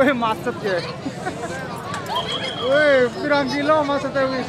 Wih, macet ya. Wih, pirang kilo macetnya wis.